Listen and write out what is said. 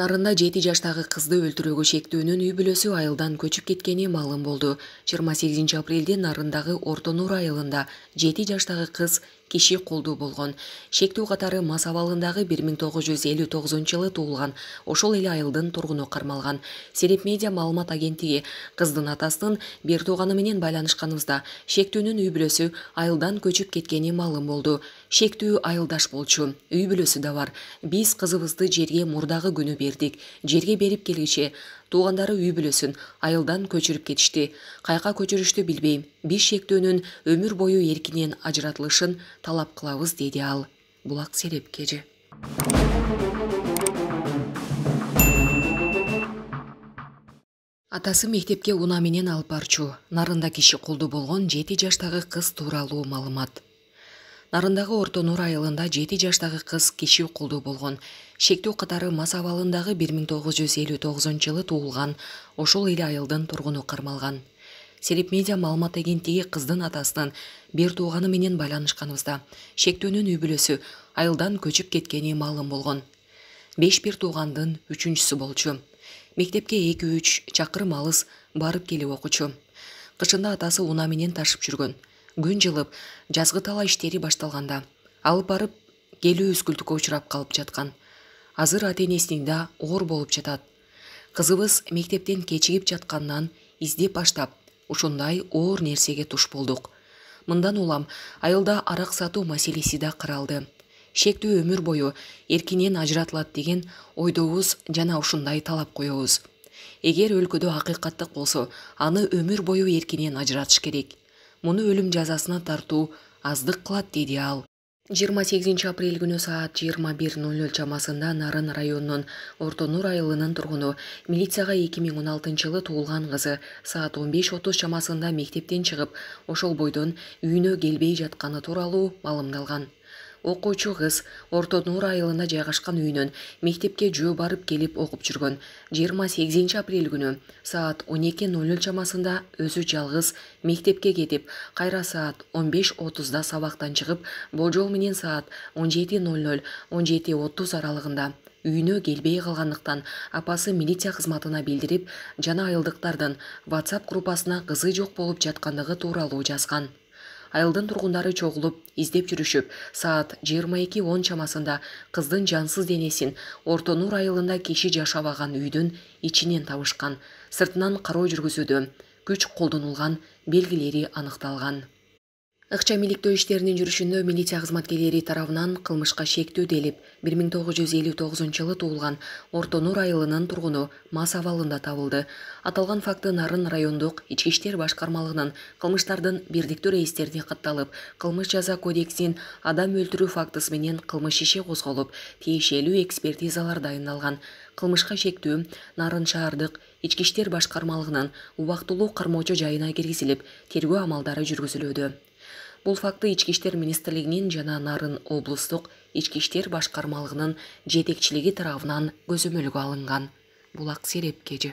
нарында жети жаштагы кызды өлтүрүүгө шектүүнүн үй бүлөсү айылдан көчүп кеткени маалым болду. Жыйырма сегизинчи апрелде нарындагы орто нур айылында жети жаштагы кыз киши колдуу болгон шектүү катары мас абалындагы бир миң жылы туулган ошол эле айылдын тургуну кармалган сереп медиа маалымат агенттиги кыздын атасынын бир тууганы менен байланышканыбызда шектүүнүн үй бүлөсү айылдан көчүп кеткени маалым болду. Шектүү айылдаш болчу үй бүлөсү да бар. Биз кызыбызды жерге мурдагы күнү бердик. Жерге берип келгиче туугандары үй бүлөсүн айылдан көчүрүп кетишти. Каяка көчүрүштү билбейм. Биз шектүүнүн өмүр бою эркинен ажыратылышын талап кылабыз деди ал. Булак сереп кежи. Атасы мектепке унаа менен алып барчу. Нарында киши колдуу болгон жети жаштагы кыз тууралуу маалымат нарындагы орто нур айылында жети жаштагы кыз киши колдуу болгон. Шектүү катары мас абалындагы бир миң тогуз жүз элүү тогузунчу жылы туулган. Ошол эле айылдын тургуну кармалган. Сереп медиа маалымат агенттиги кыздын атасынын бир тууганы менен байланышканыбызда шектүүнүн үй бүлөсү айылдан көчүп кеткени маалым болгон. Беш бир туугандын үчүнчүсү болчу. Мектепке эки үч чакырым алыс барып келип окучу. Кышында атасы унаа менен ташып жүргөн күн жылып жазгы талаа иштери башталганда алып барып келүү үскүлтүккө учурап калып жаткан. Азыр ата энесине да оор болуп жатат. Кызыбыз мектептен кечигип жатканынан издеп баштап ушундай оор нерсеге туш болдук. Мындан улам айылда арак сатуу маселеси да каралды шектүү өмүр бою эркинен ажыратылат деген ойдобуз жана ушундай талап коебуз. Эгер өлкөдө акыйкаттык болсо аны өмүр бою эркинен ажыратыш керек муну өлүм жазасына тартуу аздык кылат деди ал. Жыйырма сегизинчи апрель күнү саат жыйырма бир ноль ноль чамасында нарын районунун орто нур айылынын тургуну милицияга эки миң он алтынчы жылы туулган кызы саат он беш отуз чамасында мектептен чыгып ошол бойдон үйүнө келбей жатканы тууралуу маалымдалган окуучу кыз орто нур айылында жайгашкан үйүнөн мектепке жөө барып келип окуп жүргөн. Жыйырма сегизинчи апрель күнү саат он эки ноль ноль чамасында өзү жалгыз мектепке кетип кайра саат он беш отузда сабактан чыгып болжол менен саат он жети ноль ноль он жети отуз аралыгында үйүнө келбей калгандыктан апасы милиция кызматына билдирип жана айылдыктардын whatsapp группасына кызы жок болуп жаткандыгы тууралуу жазган айылдын тургундары чогулуп издеп жүрүшүп саат жыйырма эки он чамасында кыздын жансыз денесин орто нур айылында киши жашабаган үйдүн ичинен табышкан сыртынан кароо жүргүзүүдө күч колдонулган белгилери аныкталган ыкчам иликтөө иштеринин жүрүшүндө милиция кызматкерлери тарабынан кылмышка шектүү делип бир миң тогуз жүз элүү тогузунчу жылы туулган орто нур айылынын тургуну мас абалында табылды. Аталган факты нарын райондук ички иштер башкармалыгынын кылмыштардын бирдиктүү рейистерине катталып кылмыш жаза кодексинин адам өлтүрүү фактысы менен кылмыш иши козголуп тиешелүү экспертизалар дайындалган кылмышка шектүү нарын шаардык ички иштер башкармалыгынын убактылуу кармоочу жайына киргизилип тергөө амалдары жүргүзүлүүдө бул факты ички иштер министрлигинин жана нарын облустук ички иштер башкармалыгынын жетекчилиги тарабынан көзөмөлгө алынган сереп кежи